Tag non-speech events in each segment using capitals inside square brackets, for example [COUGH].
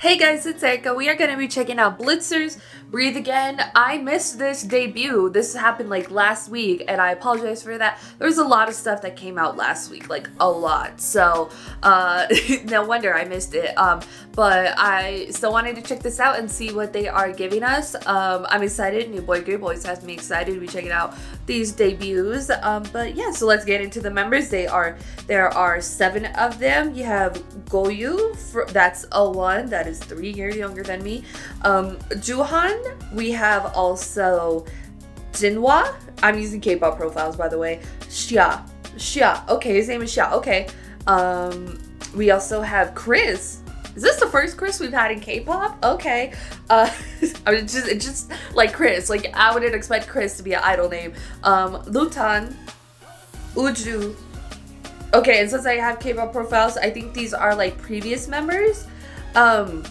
Hey guys, it's Erika. We are going to be checking out Blitzers Breathe Again. I missed this debut. This happened like last week and I apologize for that. There was a lot of stuff that came out last week, like a lot. So, uh, [LAUGHS] no wonder I missed it. Um, but I still wanted to check this out and see what they are giving us. Um, I'm excited. New Boy Group always has me excited to be checking out these debuts. Um, but yeah, so let's get into the members. They are, there are seven of them. You have Go-U, that's a one. That is three years younger than me. Um, Juhan, we have also Jinhwa. I'm using K-pop profiles, by the way. Xia, Xia. Okay, his name is Xia. Okay. Um, we also have Chris. Is this the first Chris we've had in K-pop? Okay. Uh, [LAUGHS] I mean, just just like Chris. Like I wouldn't expect Chris to be an idol name. Um, Lutan, Wooju. Okay, and since I have K-pop profiles, I think these are like previous members. Um,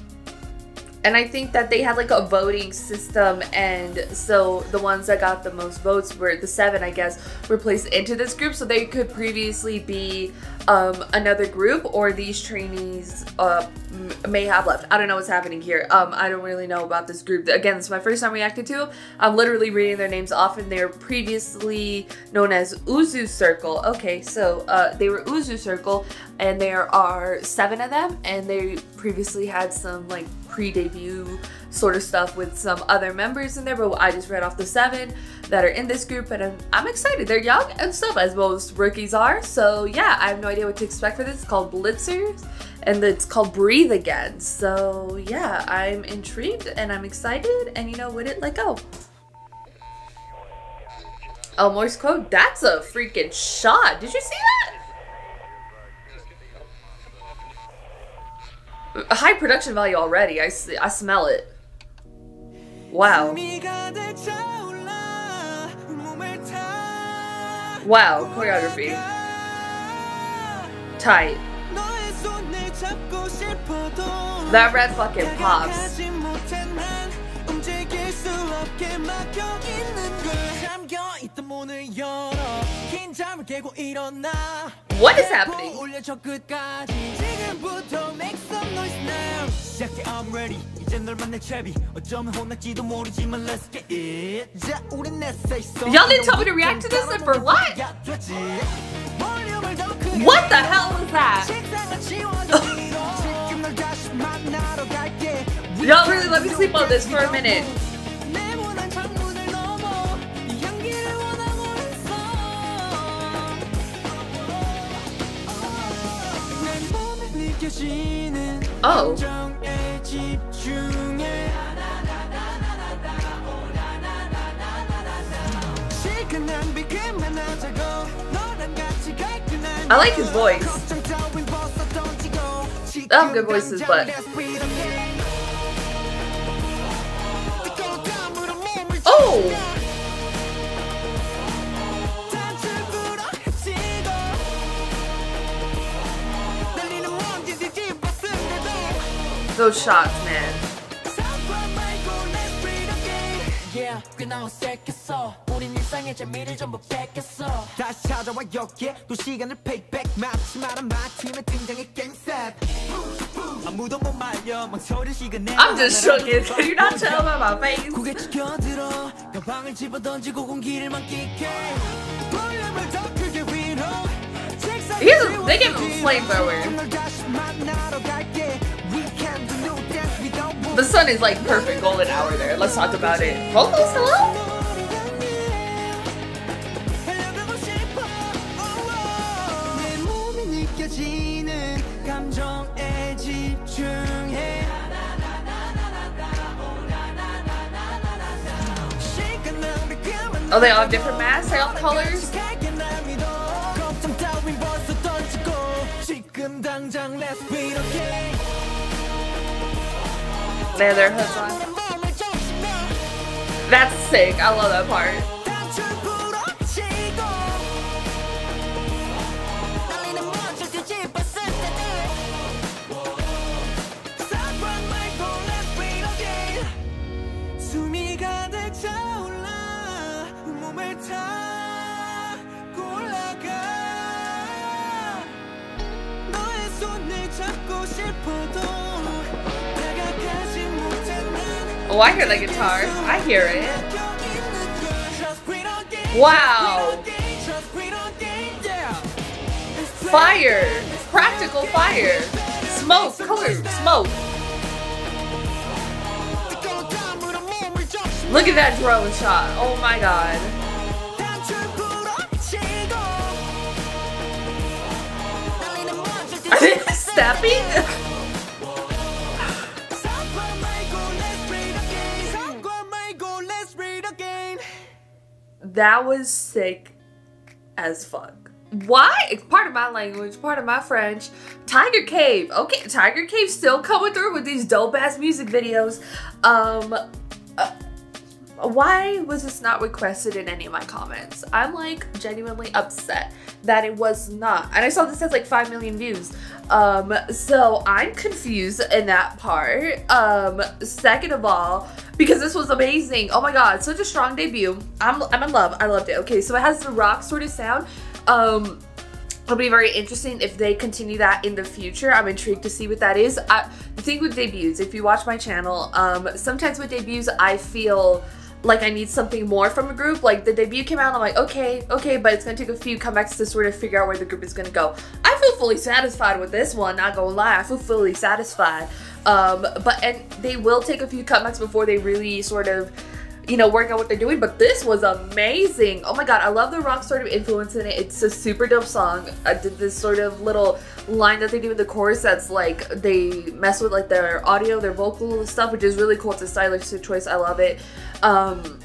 and I think that they had like a voting system and so the ones that got the most votes were the seven I guess were placed into this group so they could previously be um, another group or these trainees uh, may have left. I don't know what's happening here. Um, I don't really know about this group. Again, it's my first time reacting to I'm literally reading their names off and they're previously known as Uzu Circle. Okay, so uh, they were Uzu Circle and there are seven of them and they previously had some like pre-debut sort of stuff with some other members in there but I just read off the seven that are in this group and I'm, I'm excited. They're young and stuff as most rookies are so yeah I have no idea what to expect for this. It's called Blitzers and it's called Breathe Again so yeah I'm intrigued and I'm excited and you know would it let go. Oh Morse code that's a freaking shot. Did you see that? A high production value already. I, see. I smell it. Wow. Wow, choreography. Tight. That red fucking pops. What is happening? Y'all didn't tell me to react to this for what? What the hell was that? [LAUGHS] Y'all really let me sleep on this for a minute. Oh. I like his voice. I have good voices, but. Oh! Those shots, man. I'm just shook. Can [LAUGHS] you not tell by my face? He's, they gave him a flamethrower. The sun is like perfect golden hour there. Let's talk about it. Vocals, hello? Oh, they all have different masks? They all colors? Leather hoods on. That's sick. I love that part. Oh, I hear the guitar. I hear it. Wow. Fire. Practical fire. Smoke. Color. Smoke. Look at that drone shot. Oh my god. [LAUGHS] Are they? [LAUGHS] That was sick as fuck. Why? It's part of my language, part of my French. Tiger Cave. Okay, Tiger Cave still coming through with these dope ass music videos. Um, uh, why was this not requested in any of my comments? I'm like genuinely upset that it was not. And I saw this has like 5 million views. Um, so I'm confused in that part. Um, second of all, because this was amazing. Oh my god, such a strong debut. I'm, I'm in love. I loved it. Okay, so it has the rock sort of sound. Um, it'll be very interesting if they continue that in the future. I'm intrigued to see what that is. I, the thing with debuts, if you watch my channel, um, sometimes with debuts I feel like I need something more from a group. Like the debut came out, I'm like, okay, okay, but it's gonna take a few comebacks to sort of figure out where the group is gonna go. I feel fully satisfied with this one, not gonna lie, I feel fully satisfied. Um, but and they will take a few comebacks before they really sort of you know, work out what they're doing, but this was amazing. Oh my god, I love the rock sort of influence in it. It's a super dope song. I did this sort of little line that they do in the chorus that's like they mess with like their audio, their vocal stuff, which is really cool. It's a stylistic choice. I love it. Um,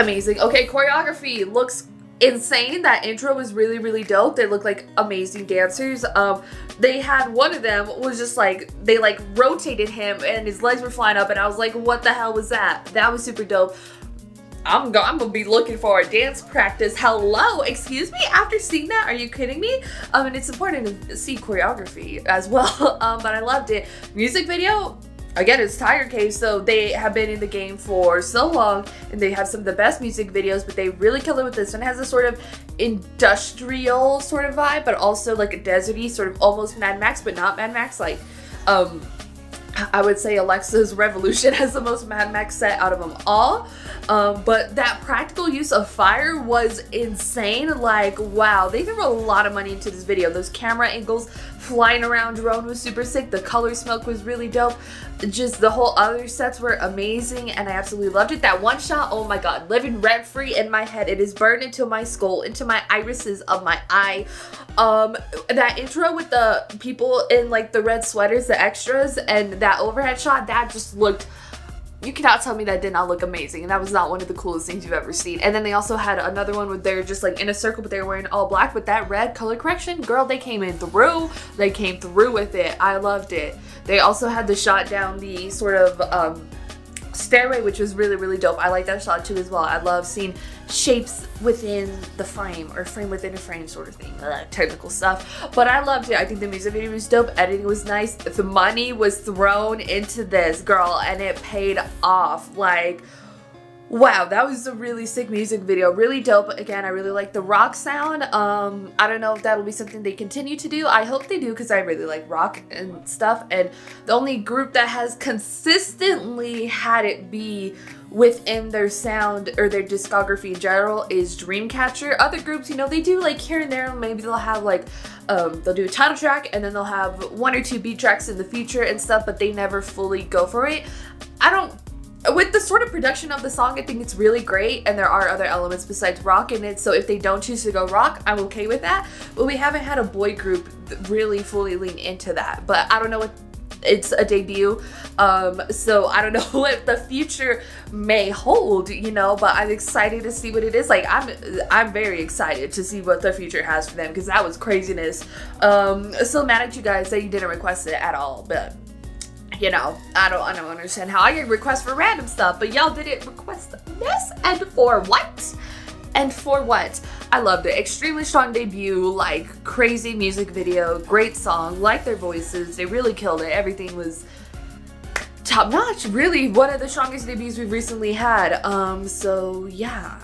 amazing. Okay, choreography looks insane. That intro was really, really dope. They look like amazing dancers. Um, they had one of them was just like, they like rotated him and his legs were flying up and I was like, what the hell was that? That was super dope. I'm, go I'm gonna be looking for a dance practice. Hello, excuse me? After seeing that, are you kidding me? Um, and it's important to see choreography as well. [LAUGHS] um, but I loved it. Music video, again, it's Tiger Cave, so they have been in the game for so long, and they have some of the best music videos, but they really kill it with this one. It has a sort of industrial sort of vibe, but also like a deserty, sort of almost Mad Max, but not Mad Max, like, um, I would say Alexa's [LAUGHS] Revolution has the most Mad Max set out of them all. Um, but that practical use of fire was insane. Like, wow, they threw a lot of money into this video. Those camera angles, flying around drone was super sick. The color smoke was really dope. Just the whole other sets were amazing and I absolutely loved it. That one shot, oh my god, living rent free in my head. It is burned into my skull, into my irises of my eye. Um, that intro with the people in like the red sweaters, the extras, and that overhead shot, that just looked you cannot tell me that did not look amazing and that was not one of the coolest things you've ever seen. And then they also had another one where they're just like in a circle but they're wearing all black with that red color correction. Girl they came in through. They came through with it. I loved it. They also had the shot down the sort of um stairway which was really really dope. I like that shot too as well. I love seeing shapes within the frame or frame within a frame sort of thing uh, technical stuff. But i loved it. I think the music video was dope. Editing was nice. The money was thrown into this girl and it paid off. Like Wow, that was a really sick music video. Really dope. Again, I really like the rock sound. Um, I don't know if that'll be something they continue to do. I hope they do because I really like rock and stuff. And the only group that has consistently had it be within their sound or their discography in general is Dreamcatcher. Other groups, you know, they do like here and there, maybe they'll have like, um, they'll do a title track and then they'll have one or two beat tracks in the future and stuff, but they never fully go for it. I don't with the sort of production of the song, I think it's really great, and there are other elements besides rock in it, so if they don't choose to go rock, I'm okay with that, but we haven't had a boy group really fully lean into that, but I don't know what it's a debut um so i don't [LAUGHS] know what the future may hold you know but i'm excited to see what it is. Like i'm i'm very excited to see what the future has for them because that was craziness. Um so mad at you guys that you didn't request it at all but you know, I don't, I don't understand how I get requests for random stuff, but y'all didn't request this, and for what? And for what? I loved it. Extremely strong debut, like crazy music video, great song, like their voices, they really killed it. Everything was top notch, really one of the strongest debuts we've recently had. Um, so yeah.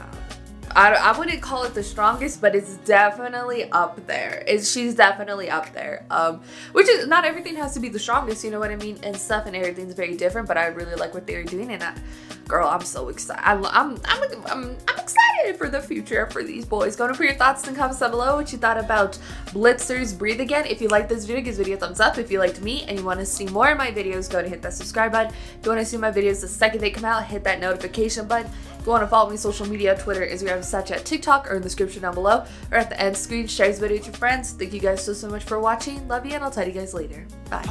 I, I wouldn't call it the strongest, but it's definitely up there. It's, she's definitely up there. Um, which is not everything has to be the strongest, you know what I mean, and stuff, and everything's very different. But I really like what they're doing, and I, girl, I'm so excited. I, am I'm, I'm, I'm, excited for the future for these boys. Go to put your thoughts and comments down below. What you thought about Blitzers Breathe Again. If you like this video, give this video a thumbs up. If you liked me and you want to see more of my videos, go to hit that subscribe button. If you want to see my videos the second they come out, hit that notification button. You want to follow me on social media, Twitter, Instagram, Snapchat, TikTok, or in the description down below, or at the end screen, share this video with your friends. Thank you guys so, so much for watching. Love you, and I'll tell you guys later. Bye.